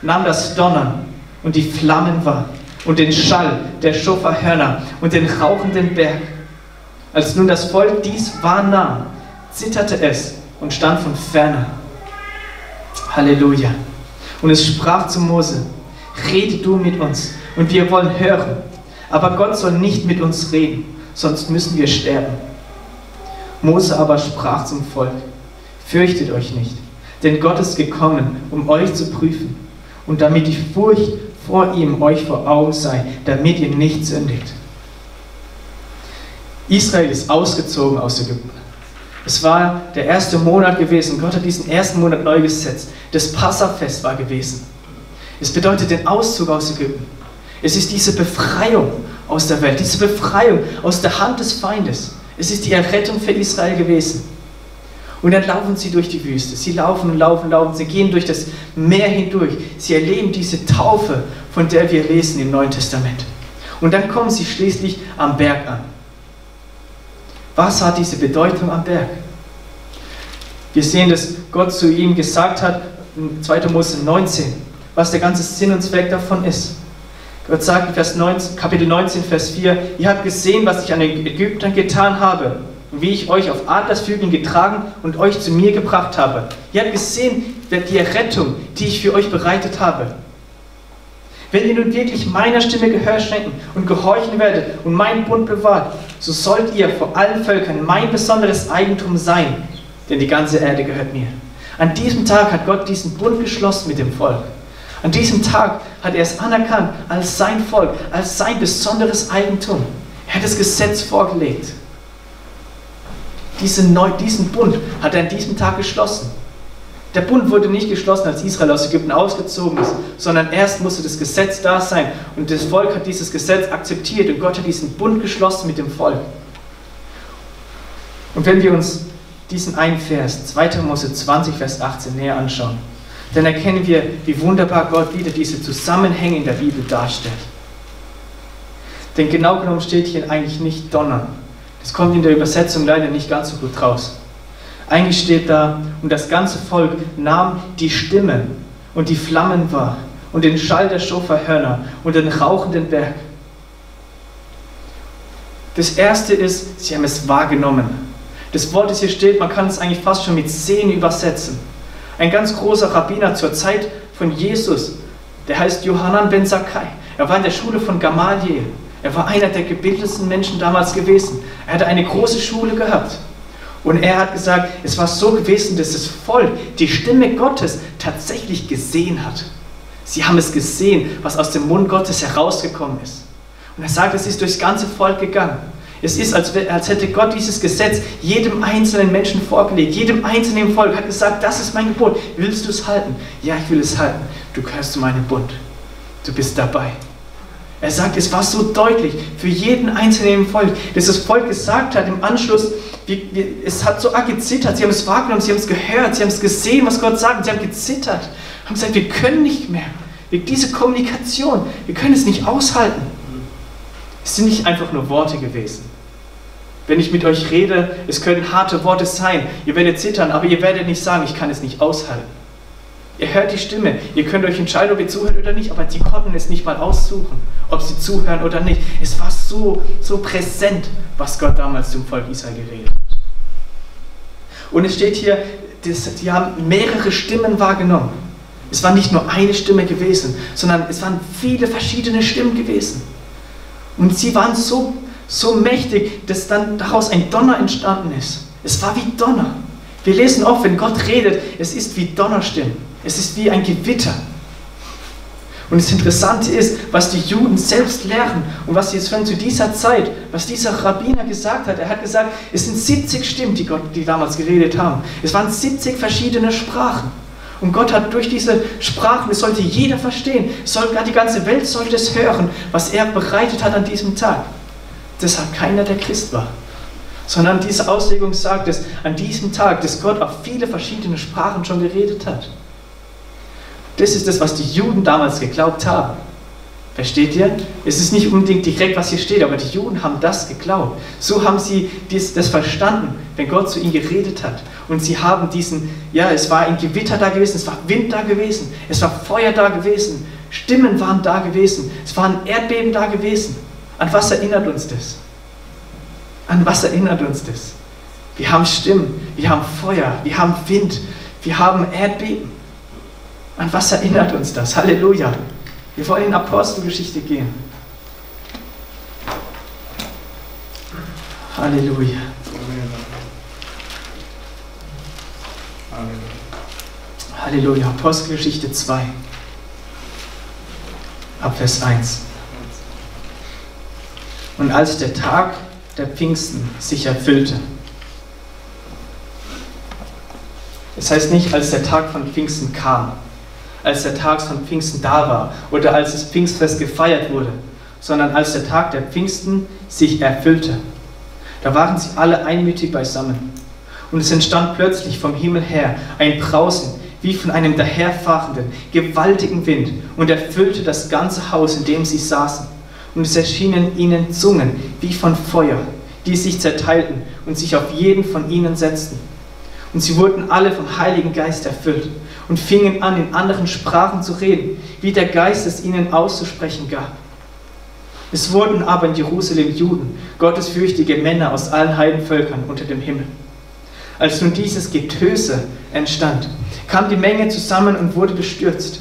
nahm das Donnern und die Flammen wahr und den Schall der Schoferhörner und den rauchenden Berg. Als nun das Volk dies wahrnahm, zitterte es und stand von ferne. Halleluja. Und es sprach zu Mose, rede du mit uns und wir wollen hören. Aber Gott soll nicht mit uns reden, sonst müssen wir sterben. Mose aber sprach zum Volk, fürchtet euch nicht, denn Gott ist gekommen, um euch zu prüfen und damit die Furcht vor ihm euch vor Augen sei, damit ihr nicht sündigt. Israel ist ausgezogen aus Ägypten. Es war der erste Monat gewesen. Gott hat diesen ersten Monat neu gesetzt. Das Passafest war gewesen. Es bedeutet den Auszug aus Ägypten. Es ist diese Befreiung aus der Welt, diese Befreiung aus der Hand des Feindes. Es ist die Errettung für Israel gewesen. Und dann laufen sie durch die Wüste. Sie laufen und laufen, laufen. Sie gehen durch das Meer hindurch. Sie erleben diese Taufe, von der wir lesen im Neuen Testament. Und dann kommen sie schließlich am Berg an. Was hat diese Bedeutung am Berg? Wir sehen, dass Gott zu ihm gesagt hat, in 2. Mose 19, was der ganze Sinn und Zweck davon ist. Gott sagt in Vers 19, Kapitel 19, Vers 4, ihr habt gesehen, was ich an den Ägyptern getan habe und wie ich euch auf Adlersflügeln getragen und euch zu mir gebracht habe. Ihr habt gesehen, die Errettung, die ich für euch bereitet habe. Wenn ihr nun wirklich meiner Stimme Gehör schenken und gehorchen werdet und meinen Bund bewahrt, so sollt ihr vor allen Völkern mein besonderes Eigentum sein, denn die ganze Erde gehört mir. An diesem Tag hat Gott diesen Bund geschlossen mit dem Volk. An diesem Tag hat er es anerkannt als sein Volk, als sein besonderes Eigentum. Er hat das Gesetz vorgelegt. Diesen, diesen Bund hat er an diesem Tag geschlossen. Der Bund wurde nicht geschlossen, als Israel aus Ägypten ausgezogen ist, sondern erst musste das Gesetz da sein. Und das Volk hat dieses Gesetz akzeptiert und Gott hat diesen Bund geschlossen mit dem Volk. Und wenn wir uns diesen einen Vers, 2. Mose 20, Vers 18, näher anschauen, dann erkennen wir, wie wunderbar Gott wieder diese Zusammenhänge in der Bibel darstellt. Denn genau genommen steht hier eigentlich nicht Donnern. Das kommt in der Übersetzung leider nicht ganz so gut raus. Eigentlich steht da, und das ganze Volk nahm die Stimme und die Flammen wahr und den Schall der Schoferhörner und den rauchenden Berg. Das erste ist, sie haben es wahrgenommen. Das Wort, das hier steht, man kann es eigentlich fast schon mit sehen übersetzen. Ein ganz großer Rabbiner zur Zeit von Jesus, der heißt Johannan ben Zakkai. Er war in der Schule von Gamaliel. Er war einer der gebildetsten Menschen damals gewesen. Er hatte eine große Schule gehabt. Und er hat gesagt, es war so gewesen, dass das Volk die Stimme Gottes tatsächlich gesehen hat. Sie haben es gesehen, was aus dem Mund Gottes herausgekommen ist. Und er sagt, es ist durchs ganze Volk gegangen. Es ist, als, als hätte Gott dieses Gesetz jedem einzelnen Menschen vorgelegt, jedem einzelnen Volk, hat gesagt, das ist mein Gebot. Willst du es halten? Ja, ich will es halten. Du gehörst zu meinem Bund. Du bist dabei. Er sagt, es war so deutlich für jeden Einzelnen Volk, dass das Volk gesagt hat im Anschluss, wie, wie, es hat so gezittert, sie haben es wahrgenommen, sie haben es gehört, sie haben es gesehen, was Gott sagt, sie haben gezittert, haben gesagt, wir können nicht mehr. Diese Kommunikation, wir können es nicht aushalten. Es sind nicht einfach nur Worte gewesen. Wenn ich mit euch rede, es können harte Worte sein, ihr werdet zittern, aber ihr werdet nicht sagen, ich kann es nicht aushalten. Ihr hört die Stimme, ihr könnt euch entscheiden, ob ihr zuhört oder nicht, aber die konnten es nicht mal aussuchen, ob sie zuhören oder nicht. Es war so, so präsent, was Gott damals zum Volk Israel geredet hat. Und es steht hier, die haben mehrere Stimmen wahrgenommen. Es war nicht nur eine Stimme gewesen, sondern es waren viele verschiedene Stimmen gewesen. Und sie waren so, so mächtig, dass dann daraus ein Donner entstanden ist. Es war wie Donner. Wir lesen oft, wenn Gott redet, es ist wie Donnerstimmen. Es ist wie ein Gewitter. Und das Interessante ist, was die Juden selbst lernen und was sie jetzt hören zu dieser Zeit, was dieser Rabbiner gesagt hat. Er hat gesagt, es sind 70 Stimmen, die Gott, die damals geredet haben. Es waren 70 verschiedene Sprachen. Und Gott hat durch diese Sprachen, es sollte jeder verstehen, sogar die ganze Welt sollte es hören, was er bereitet hat an diesem Tag. Deshalb keiner, der Christ war. Sondern diese Auslegung sagt es an diesem Tag, dass Gott auf viele verschiedene Sprachen schon geredet hat. Das ist das, was die Juden damals geglaubt haben. Versteht ihr? Es ist nicht unbedingt direkt, was hier steht, aber die Juden haben das geglaubt. So haben sie das verstanden, wenn Gott zu ihnen geredet hat. Und sie haben diesen, ja, es war ein Gewitter da gewesen, es war Wind da gewesen, es war Feuer da gewesen, Stimmen waren da gewesen, es waren Erdbeben da gewesen. An was erinnert uns das? An was erinnert uns das? Wir haben Stimmen, wir haben Feuer, wir haben Wind, wir haben Erdbeben. An was erinnert uns das? Halleluja. Wir wollen in Apostelgeschichte gehen. Halleluja. Halleluja. Apostelgeschichte 2. Ab Vers 1. Und als der Tag der Pfingsten sich erfüllte, das heißt nicht, als der Tag von Pfingsten kam, als der Tag von Pfingsten da war oder als das Pfingstfest gefeiert wurde, sondern als der Tag der Pfingsten sich erfüllte. Da waren sie alle einmütig beisammen. Und es entstand plötzlich vom Himmel her ein Brausen, wie von einem daherfahrenden, gewaltigen Wind, und erfüllte das ganze Haus, in dem sie saßen. Und es erschienen ihnen Zungen wie von Feuer, die sich zerteilten und sich auf jeden von ihnen setzten. Und sie wurden alle vom Heiligen Geist erfüllt und fingen an, in anderen Sprachen zu reden, wie der Geist es ihnen auszusprechen gab. Es wurden aber in Jerusalem Juden, gottesfürchtige Männer aus allen Heidenvölkern unter dem Himmel. Als nun dieses Getöse entstand, kam die Menge zusammen und wurde bestürzt.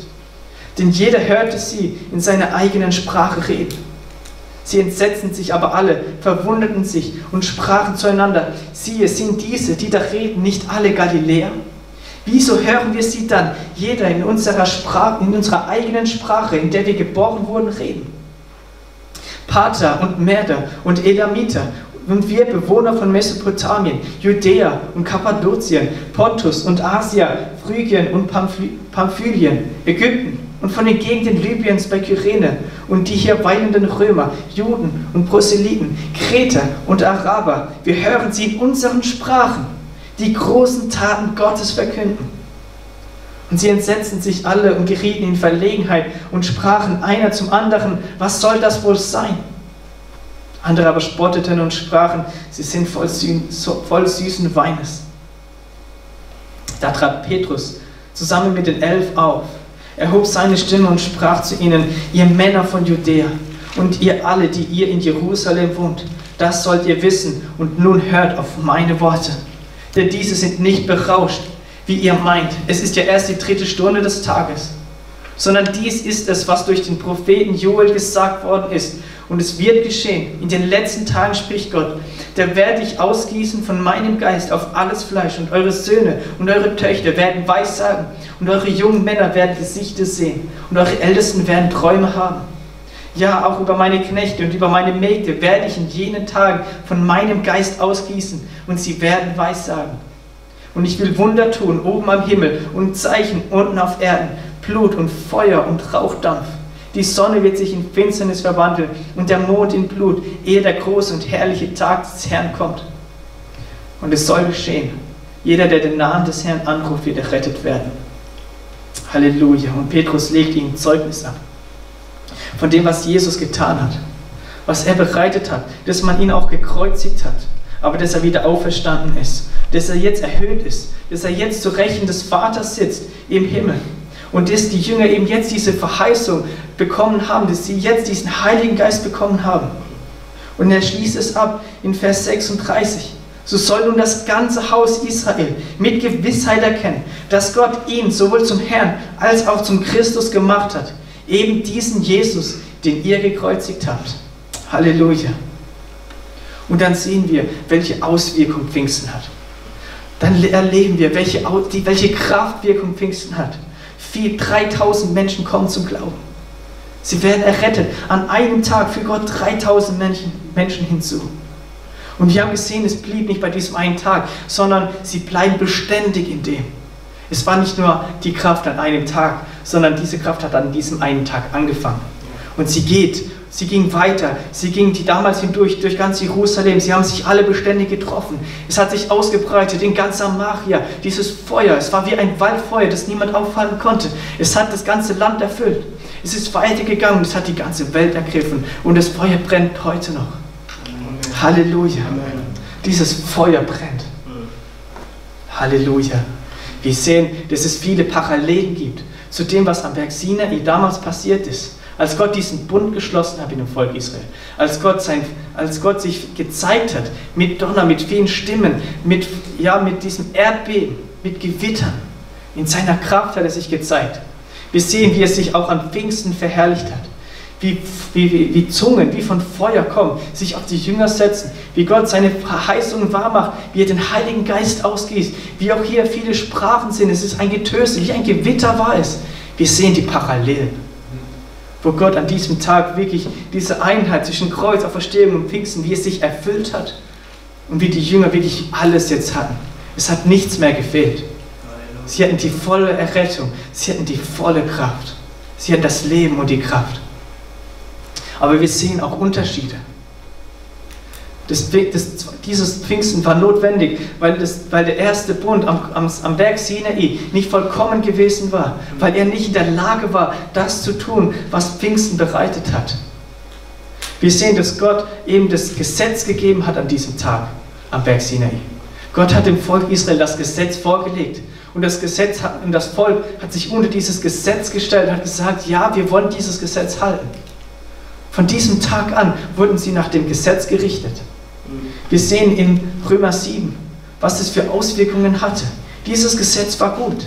Denn jeder hörte sie in seiner eigenen Sprache reden. Sie entsetzten sich aber alle, verwunderten sich und sprachen zueinander, siehe, sind diese, die da reden, nicht alle Galiläer? Wieso hören wir sie dann, jeder in unserer, Sprache, in unserer eigenen Sprache, in der wir geboren wurden, reden? Pater und Merder und Elamiter und wir Bewohner von Mesopotamien, Judäa und Kappadokien, Pontus und Asia, Phrygien und Pamphylien, Ägypten und von den Gegenden Libyens bei Kyrene und die hier weilenden Römer, Juden und Proselyten, Kreter und Araber, wir hören sie in unseren Sprachen die großen Taten Gottes verkünden. Und sie entsetzten sich alle und gerieten in Verlegenheit und sprachen einer zum anderen, was soll das wohl sein? Andere aber spotteten und sprachen, sie sind voll, süßen Weines. Da trat Petrus zusammen mit den Elf auf, erhob seine Stimme und sprach zu ihnen, ihr Männer von Judäa und ihr alle, die ihr in Jerusalem wohnt, das sollt ihr wissen und nun hört auf meine Worte. Denn diese sind nicht berauscht, wie ihr meint. Es ist ja erst die dritte Stunde des Tages. Sondern dies ist es, was durch den Propheten Joel gesagt worden ist. Und es wird geschehen. In den letzten Tagen spricht Gott, da werde ich ausgießen von meinem Geist auf alles Fleisch und eure Söhne und eure Töchter werden Weissagen und eure jungen Männer werden Gesichter sehen und eure Ältesten werden Träume haben. Ja, auch über meine Knechte und über meine Mägde werde ich in jenen Tagen von meinem Geist ausgießen und sie werden Weissagen. Und ich will Wunder tun oben am Himmel und Zeichen unten auf Erden, Blut und Feuer und Rauchdampf. Die Sonne wird sich in Finsternis verwandeln und der Mond in Blut, ehe der große und herrliche Tag des Herrn kommt. Und es soll geschehen. Jeder, der den Namen des Herrn anruft, wird errettet werden. Halleluja. Und Petrus legt ihm Zeugnis ab von dem, was Jesus getan hat, was er bereitet hat, dass man ihn auch gekreuzigt hat, aber dass er wieder auferstanden ist, dass er jetzt erhöht ist, dass er jetzt zu Rechten des Vaters sitzt im Himmel und dass die Jünger eben jetzt diese Verheißung bekommen haben, dass sie jetzt diesen Heiligen Geist bekommen haben. Und er schließt es ab in Vers 36. So soll nun das ganze Haus Israel mit Gewissheit erkennen, dass Gott ihn sowohl zum Herrn als auch zum Christus gemacht hat. Eben diesen Jesus, den ihr gekreuzigt habt. Halleluja. Und dann sehen wir, welche Auswirkung Pfingsten hat. Dann erleben wir, welche, welche Kraftwirkung Pfingsten hat. Viel, 3000 Menschen kommen zum Glauben. Sie werden errettet. An einem Tag für Gott 3000 Menschen, Menschen hinzu. Und wir haben gesehen, es blieb nicht bei diesem einen Tag, sondern sie bleiben beständig in dem. Es war nicht nur die Kraft an einem Tag, sondern diese Kraft hat an diesem einen Tag angefangen. Und sie geht, sie ging weiter, sie ging die damals hindurch, durch ganz Jerusalem, sie haben sich alle beständig getroffen. Es hat sich ausgebreitet in ganz Samaria, dieses Feuer, es war wie ein Waldfeuer, das niemand auffallen konnte. Es hat das ganze Land erfüllt. Es ist weitergegangen, es hat die ganze Welt ergriffen und das Feuer brennt heute noch. Amen. Halleluja. Amen. Dieses Feuer brennt. Halleluja. Wir sehen, dass es viele Parallelen gibt zu dem, was am Berg Sinai damals passiert ist. Als Gott diesen Bund geschlossen hat in dem Volk Israel, als Gott, sein, als Gott sich gezeigt hat mit Donner, mit vielen Stimmen, mit, ja, mit diesem Erdbeben, mit Gewittern, in seiner Kraft hat er sich gezeigt. Wir sehen, wie er sich auch an Pfingsten verherrlicht hat wie, wie, wie, Zungen, wie von Feuer kommen, sich auf die Jünger setzen, wie Gott seine Verheißungen wahrmacht, wie er den Heiligen Geist ausgießt, wie auch hier viele Sprachen sind. Es ist ein Getöse, wie ein Gewitter war es. Wir sehen die Parallelen, wo Gott an diesem Tag wirklich diese Einheit zwischen Kreuz, Auferstehung und Pfingsten, wie es sich erfüllt hat und wie die Jünger wirklich alles jetzt hatten. Es hat nichts mehr gefehlt. Sie hatten die volle Errettung, sie hatten die volle Kraft, sie hatten das Leben und die Kraft. Aber wir sehen auch Unterschiede. Das, das, dieses Pfingsten war notwendig, weil, das, weil der erste Bund am, am, am Berg Sinai nicht vollkommen gewesen war, weil er nicht in der Lage war, das zu tun, was Pfingsten bereitet hat. Wir sehen, dass Gott eben das Gesetz gegeben hat an diesem Tag am Berg Sinai. Gott hat dem Volk Israel das Gesetz vorgelegt. Und das, Gesetz hat, und das Volk hat sich unter dieses Gesetz gestellt und hat gesagt, ja, wir wollen dieses Gesetz halten. Von diesem Tag an wurden sie nach dem Gesetz gerichtet. Wir sehen in Römer 7, was es für Auswirkungen hatte. Dieses Gesetz war gut.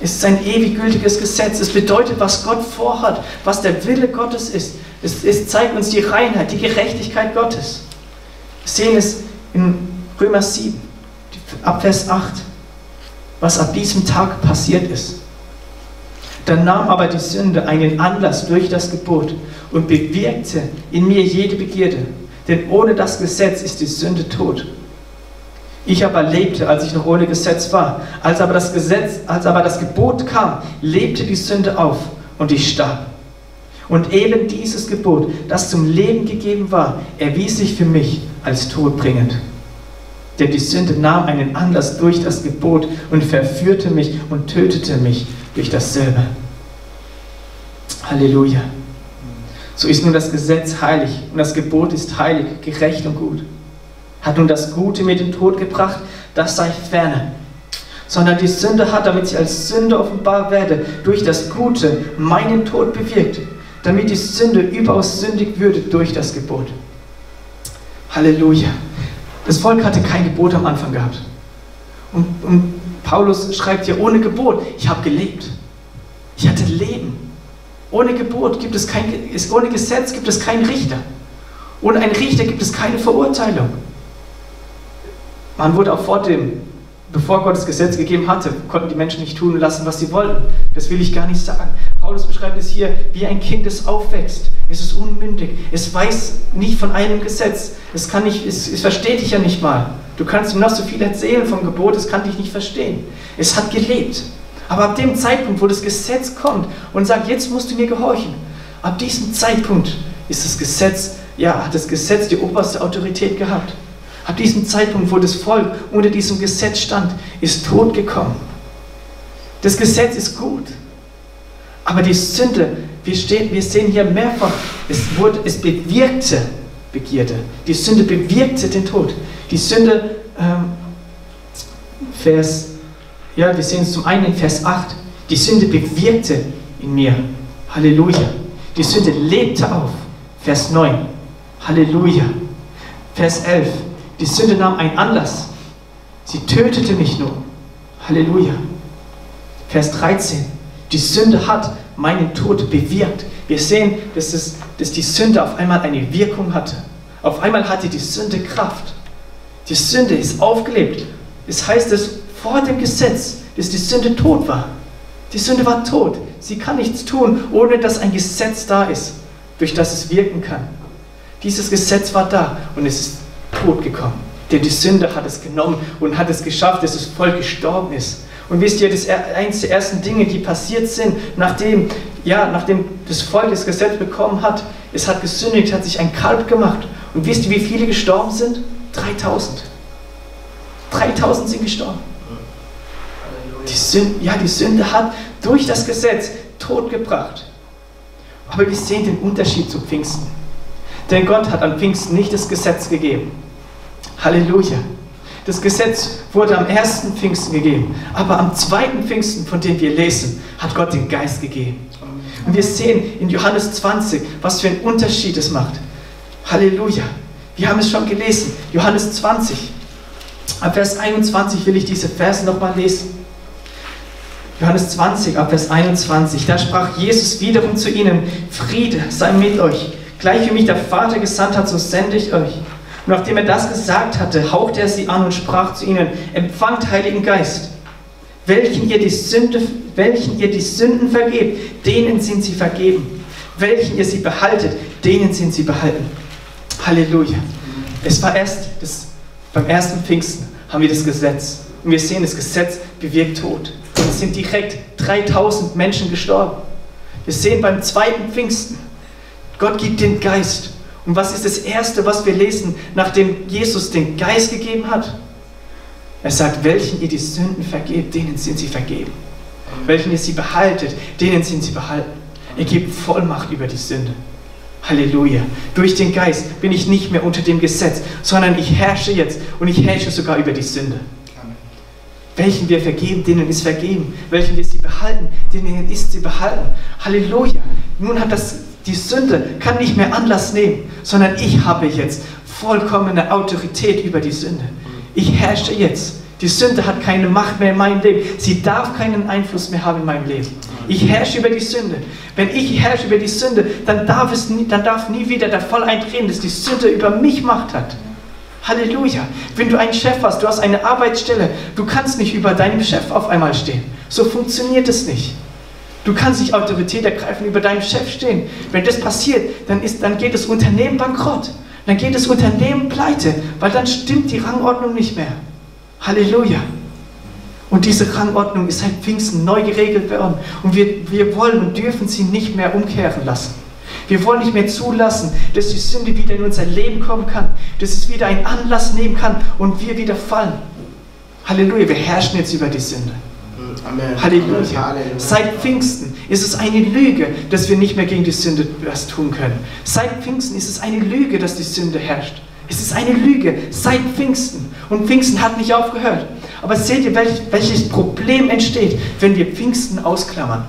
Es ist ein ewig gültiges Gesetz. Es bedeutet, was Gott vorhat, was der Wille Gottes ist. Es, es zeigt uns die Reinheit, die Gerechtigkeit Gottes. Wir sehen es in Römer 7, ab Vers 8, was ab diesem Tag passiert ist. Dann nahm aber die Sünde einen Anlass durch das Gebot und bewirkte in mir jede Begierde. Denn ohne das Gesetz ist die Sünde tot. Ich aber lebte, als ich noch ohne Gesetz war. Als aber das Gesetz, als aber das Gebot kam, lebte die Sünde auf und ich starb. Und eben dieses Gebot, das zum Leben gegeben war, erwies sich für mich als todbringend. Denn die Sünde nahm einen Anlass durch das Gebot und verführte mich und tötete mich durch dasselbe. Halleluja. So ist nun das Gesetz heilig und das Gebot ist heilig, gerecht und gut. Hat nun das Gute mit dem Tod gebracht, das sei ferne. Sondern die Sünde hat, damit sie als Sünde offenbar werde, durch das Gute meinen Tod bewirkt, damit die Sünde überaus sündig würde durch das Gebot. Halleluja. Das Volk hatte kein Gebot am Anfang gehabt. Und, und Paulus schreibt hier, ohne Gebot, ich habe gelebt. Ich hatte Leben. Ohne Gebot gibt es kein, ohne Gesetz gibt es keinen Richter. Ohne einen Richter gibt es keine Verurteilung. Man wurde auch vor dem, bevor Gott das Gesetz gegeben hatte, konnten die Menschen nicht tun lassen, was sie wollten. Das will ich gar nicht sagen. Paulus beschreibt es hier wie ein Kind, das aufwächst. Es ist unmündig. Es weiß nicht von einem Gesetz. Es, kann nicht, es, es versteht dich ja nicht mal. Du kannst ihm noch so viel erzählen vom Gebot, es kann dich nicht verstehen. Es hat gelebt. Aber ab dem Zeitpunkt, wo das Gesetz kommt und sagt, jetzt musst du mir gehorchen, ab diesem Zeitpunkt ist das Gesetz, ja, hat das Gesetz die oberste Autorität gehabt. Ab diesem Zeitpunkt, wo das Volk unter diesem Gesetz stand, ist Tod gekommen. Das Gesetz ist gut. Aber die Sünde, wir, stehen, wir sehen hier mehrfach, es, wurde, es bewirkte Begierde. Die Sünde bewirkte den Tod. Die Sünde, ähm, Vers, ja, wir sehen es zum einen in Vers 8, die Sünde bewirkte in mir. Halleluja. Die Sünde lebte auf. Vers 9. Halleluja. Vers 11. Die Sünde nahm einen Anlass. Sie tötete mich nur. Halleluja. Vers 13. Die Sünde hat meinen Tod bewirkt. Wir sehen, dass, es, dass die Sünde auf einmal eine Wirkung hatte. Auf einmal hatte die Sünde Kraft. Die Sünde ist aufgelebt. Es heißt dass vor dem Gesetz, dass die Sünde tot war. Die Sünde war tot. Sie kann nichts tun, ohne dass ein Gesetz da ist, durch das es wirken kann. Dieses Gesetz war da und es ist tot gekommen. Denn die Sünde hat es genommen und hat es geschafft, dass es voll gestorben ist. Und wisst ihr, das eines der ersten Dinge, die passiert sind, nachdem, ja, nachdem das Volk das Gesetz bekommen hat, es hat gesündigt, hat sich ein Kalb gemacht. Und wisst ihr, wie viele gestorben sind? 3000. 3000 sind gestorben. Die Sünde, ja, die Sünde hat durch das Gesetz Tod gebracht. Aber wir sehen den Unterschied zu Pfingsten. Denn Gott hat an Pfingsten nicht das Gesetz gegeben. Halleluja. Das Gesetz wurde am ersten Pfingsten gegeben, aber am zweiten Pfingsten, von dem wir lesen, hat Gott den Geist gegeben. Und wir sehen in Johannes 20, was für einen Unterschied es macht. Halleluja. Wir haben es schon gelesen. Johannes 20. Ab Vers 21 will ich diese Verse nochmal lesen. Johannes 20, ab Vers 21. Da sprach Jesus wiederum zu ihnen: Friede sei mit euch. Gleich wie mich der Vater gesandt hat, so sende ich euch. Und nachdem er das gesagt hatte, hauchte er sie an und sprach zu ihnen, empfangt Heiligen Geist. Welchen ihr die, Sünde, welchen ihr die Sünden vergebt, denen sind sie vergeben. Welchen ihr sie behaltet, denen sind sie behalten. Halleluja. Es war erst das, beim ersten Pfingsten haben wir das Gesetz. Und wir sehen, das Gesetz bewirkt Tod. Und es sind direkt 3000 Menschen gestorben. Wir sehen beim zweiten Pfingsten, Gott gibt den Geist. Und was ist das Erste, was wir lesen, nachdem Jesus den Geist gegeben hat? Er sagt, welchen ihr die Sünden vergebt, denen sind sie vergeben. Welchen ihr sie behaltet, denen sind sie behalten. Er gibt Vollmacht über die Sünde. Halleluja. Durch den Geist bin ich nicht mehr unter dem Gesetz, sondern ich herrsche jetzt und ich herrsche sogar über die Sünde. Welchen wir vergeben, denen ist vergeben. Welchen wir sie behalten, denen ist sie behalten. Halleluja. Nun hat das die Sünde kann nicht mehr Anlass nehmen, sondern ich habe jetzt vollkommene Autorität über die Sünde. Ich herrsche jetzt. Die Sünde hat keine Macht mehr in meinem Leben. Sie darf keinen Einfluss mehr haben in meinem Leben. Ich herrsche über die Sünde. Wenn ich herrsche über die Sünde, dann darf, es nie, dann darf nie wieder der Fall eintreten, dass die Sünde über mich Macht hat. Halleluja. Wenn du einen Chef hast, du hast eine Arbeitsstelle, du kannst nicht über deinem Chef auf einmal stehen. So funktioniert es nicht. Du kannst nicht Autorität ergreifen, über deinem Chef stehen. Wenn das passiert, dann, ist, dann geht das Unternehmen bankrott. Dann geht das Unternehmen pleite, weil dann stimmt die Rangordnung nicht mehr. Halleluja. Und diese Rangordnung ist seit Pfingsten neu geregelt worden. Und wir, wir wollen und dürfen sie nicht mehr umkehren lassen. Wir wollen nicht mehr zulassen, dass die Sünde wieder in unser Leben kommen kann, dass es wieder einen Anlass nehmen kann und wir wieder fallen. Halleluja, wir herrschen jetzt über die Sünde. Amen. Halleluja. Halleluja. Seit Pfingsten ist es eine Lüge, dass wir nicht mehr gegen die Sünde was tun können. Seit Pfingsten ist es eine Lüge, dass die Sünde herrscht. Es ist eine Lüge seit Pfingsten. Und Pfingsten hat nicht aufgehört. Aber seht ihr, welch, welches Problem entsteht, wenn wir Pfingsten ausklammern?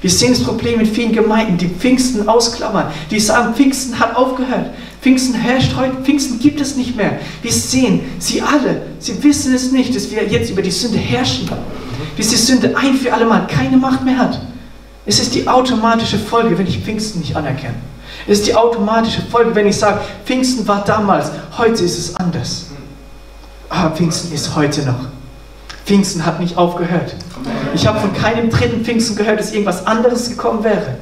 Wir sehen das Problem in vielen Gemeinden, die Pfingsten ausklammern, die sagen, Pfingsten hat aufgehört. Pfingsten herrscht heute, Pfingsten gibt es nicht mehr. Wir sehen, sie alle, sie wissen es nicht, dass wir jetzt über die Sünde herrschen bis die Sünde ein für alle Mal keine Macht mehr hat. Es ist die automatische Folge, wenn ich Pfingsten nicht anerkenne. Es ist die automatische Folge, wenn ich sage, Pfingsten war damals, heute ist es anders. Aber Pfingsten ist heute noch. Pfingsten hat nicht aufgehört. Ich habe von keinem dritten Pfingsten gehört, dass irgendwas anderes gekommen wäre.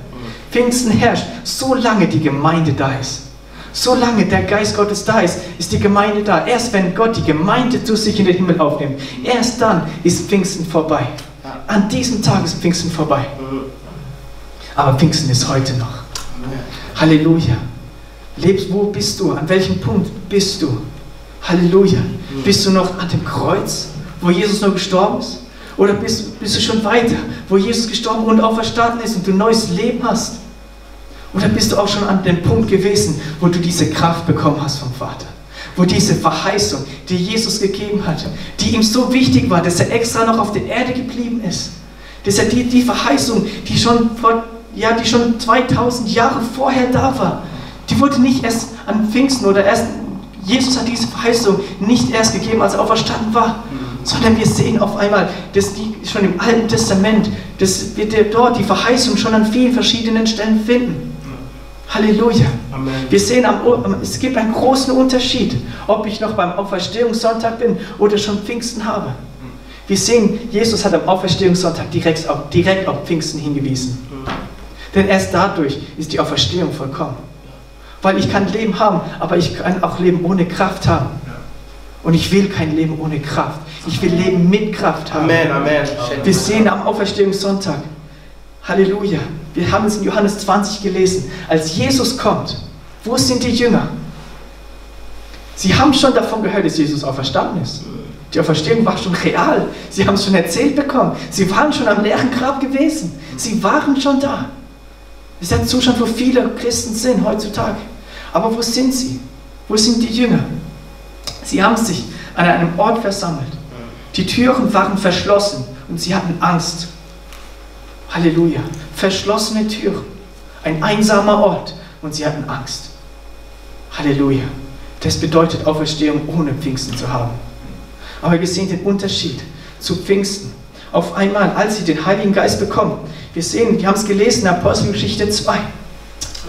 Pfingsten herrscht, solange die Gemeinde da ist. Solange der Geist Gottes da ist, ist die Gemeinde da. Erst wenn Gott die Gemeinde zu sich in den Himmel aufnimmt, erst dann ist Pfingsten vorbei. An diesem Tag ist Pfingsten vorbei. Aber Pfingsten ist heute noch. Halleluja. Lebst, wo bist du? An welchem Punkt bist du? Halleluja. Bist du noch an dem Kreuz, wo Jesus noch gestorben ist? Oder bist, bist du schon weiter, wo Jesus gestorben und auferstanden ist und du neues Leben hast? Oder bist du auch schon an dem Punkt gewesen, wo du diese Kraft bekommen hast vom Vater? Wo diese Verheißung, die Jesus gegeben hat, die ihm so wichtig war, dass er extra noch auf der Erde geblieben ist. Dass er die, die Verheißung, die schon, vor, ja, die schon 2000 Jahre vorher da war, die wurde nicht erst an Pfingsten oder erst, Jesus hat diese Verheißung nicht erst gegeben, als er auferstanden war, sondern wir sehen auf einmal, dass die schon im Alten Testament, dass wir dort die Verheißung schon an vielen verschiedenen Stellen finden. Halleluja. Amen. Wir sehen, es gibt einen großen Unterschied, ob ich noch beim Auferstehungssonntag bin oder schon Pfingsten habe. Wir sehen, Jesus hat am Auferstehungssonntag direkt auf, direkt auf Pfingsten hingewiesen. Denn erst dadurch ist die Auferstehung vollkommen. Weil ich kann Leben haben, aber ich kann auch Leben ohne Kraft haben. Und ich will kein Leben ohne Kraft. Ich will Leben mit Kraft haben. Amen, Amen. Wir sehen am Auferstehungssonntag, Halleluja, wir haben es in Johannes 20 gelesen, als Jesus kommt, wo sind die Jünger? Sie haben schon davon gehört, dass Jesus auferstanden ist. Die Auferstehung war schon real. Sie haben es schon erzählt bekommen. Sie waren schon am leeren Grab gewesen. Sie waren schon da. Das ist der Zustand, wo viele Christen sind heutzutage. Aber wo sind sie? Wo sind die Jünger? Sie haben sich an einem Ort versammelt. Die Türen waren verschlossen und sie hatten Angst. Halleluja. Verschlossene Türen. Ein einsamer Ort und sie hatten Angst. Halleluja. Das bedeutet Auferstehung ohne Pfingsten zu haben. Aber wir sehen den Unterschied zu Pfingsten. Auf einmal, als sie den Heiligen Geist bekommen, wir sehen, wir haben es gelesen in Apostelgeschichte 2.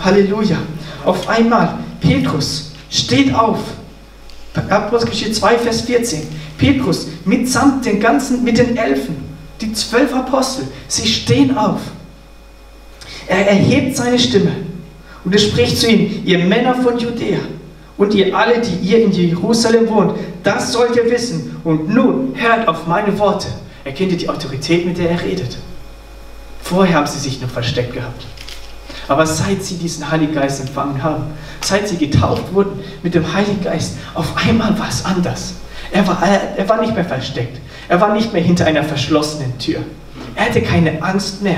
Halleluja. Auf einmal, Petrus steht auf. Apostelgeschichte 2, Vers 14. Petrus mitsamt den ganzen, mit den Elfen, die zwölf Apostel, sie stehen auf. Er erhebt seine Stimme und er spricht zu ihnen, ihr Männer von Judäa und ihr alle, die ihr in Jerusalem wohnt, das sollt ihr wissen. Und nun hört auf meine Worte. Erkennt ihr die Autorität, mit der er redet? Vorher haben sie sich noch versteckt gehabt. Aber seit sie diesen Heiligen Geist empfangen haben, seit sie getauft wurden mit dem Heiligen Geist, auf einmal war es anders. Er war, er war nicht mehr versteckt. Er war nicht mehr hinter einer verschlossenen Tür. Er hatte keine Angst mehr,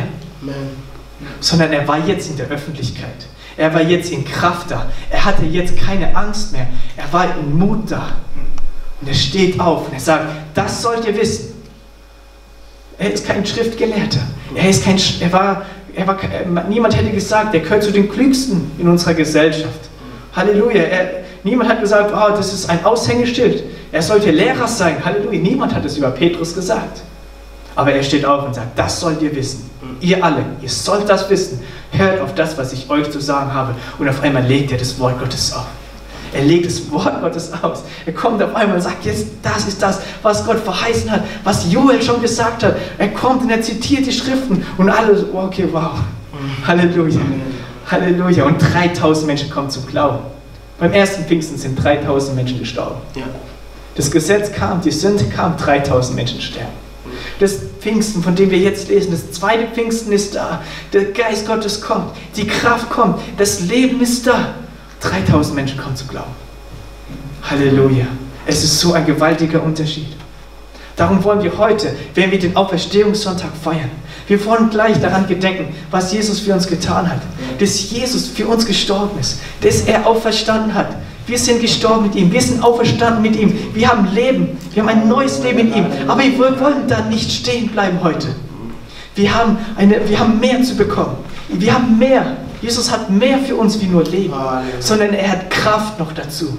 sondern er war jetzt in der Öffentlichkeit. Er war jetzt in Kraft da. Er hatte jetzt keine Angst mehr. Er war in Mut da. Und er steht auf und er sagt, das sollt ihr wissen. Er ist kein Schriftgelehrter. Er ist kein, er war, er war, niemand hätte gesagt, er gehört zu den Klügsten in unserer Gesellschaft. Halleluja. Er, niemand hat gesagt, oh, das ist ein Aushängeschild. Er sollte Lehrer sein. Halleluja. Niemand hat es über Petrus gesagt. Aber er steht auf und sagt, das sollt ihr wissen. Ihr alle, ihr sollt das wissen. Hört auf das, was ich euch zu sagen habe. Und auf einmal legt er das Wort Gottes auf. Er legt das Wort Gottes aus. Er kommt auf einmal und sagt, jetzt, das ist das, was Gott verheißen hat, was Joel schon gesagt hat. Er kommt und er zitiert die Schriften und alle so, okay, wow. Halleluja. Halleluja. Und 3000 Menschen kommen zum Glauben. Beim ersten Pfingsten sind 3000 Menschen gestorben. Ja. Das Gesetz kam, die Sünde kam, 3000 Menschen sterben. Das Pfingsten, von dem wir jetzt lesen, das zweite Pfingsten ist da. Der Geist Gottes kommt, die Kraft kommt, das Leben ist da. 3000 Menschen kommen zum Glauben. Halleluja. Es ist so ein gewaltiger Unterschied. Darum wollen wir heute, wenn wir den Auferstehungssonntag feiern, wir wollen gleich daran gedenken, was Jesus für uns getan hat. Dass Jesus für uns gestorben ist, dass er auferstanden hat. Wir sind gestorben mit ihm, wir sind auferstanden mit ihm. Wir haben Leben, wir haben ein neues Leben in ihm. Aber wir wollen da nicht stehen bleiben heute. Wir haben, eine, wir haben mehr zu bekommen. Wir haben mehr. Jesus hat mehr für uns wie nur Leben, sondern er hat Kraft noch dazu.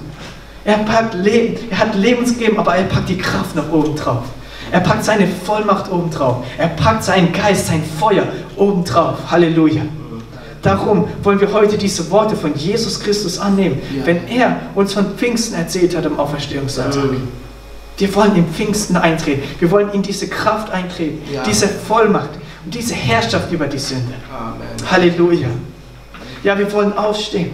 Er packt Leben, er hat Lebensgeben, aber er packt die Kraft noch oben drauf. Er packt seine Vollmacht oben drauf. Er packt seinen Geist, sein Feuer oben drauf. Halleluja. Darum wollen wir heute diese Worte von Jesus Christus annehmen, Ja. wenn er uns von Pfingsten erzählt hat am Auferstehungssonntag. Amen. Wir wollen in Pfingsten eintreten. Wir wollen in diese Kraft eintreten, Ja. diese Vollmacht und diese Herrschaft über die Sünde. Amen. Halleluja. Ja, wir wollen aufstehen.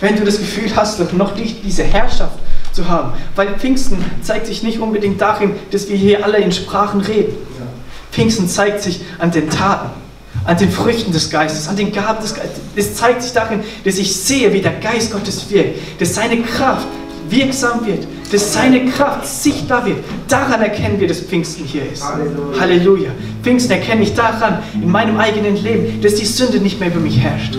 Wenn du das Gefühl hast, noch nicht diese Herrschaft zu haben, weil Pfingsten zeigt sich nicht unbedingt darin, dass wir hier alle in Sprachen reden. Pfingsten zeigt sich an den Taten, an den Früchten des Geistes, an den Gaben des Geistes. Es zeigt sich darin, dass ich sehe, wie der Geist Gottes wirkt, dass seine Kraft wirksam wird, dass seine Kraft sichtbar wird. Daran erkennen wir, dass Pfingsten hier ist. Halleluja. Halleluja. Pfingsten erkenne ich daran, in meinem eigenen Leben, dass die Sünde nicht mehr über mich herrscht.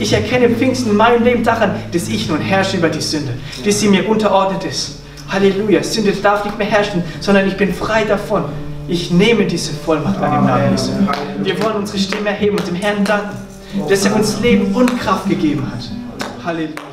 Ich erkenne Pfingsten in meinem Leben daran, dass ich nun herrsche über die Sünde, dass sie mir unterordnet ist. Halleluja. Sünde darf nicht mehr herrschen, sondern ich bin frei davon. Ich nehme diese Vollmacht an im Namen Jesu. Wir wollen unsere Stimme erheben und dem Herrn danken, dass er uns Leben und Kraft gegeben hat. Halleluja.